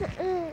Yeah.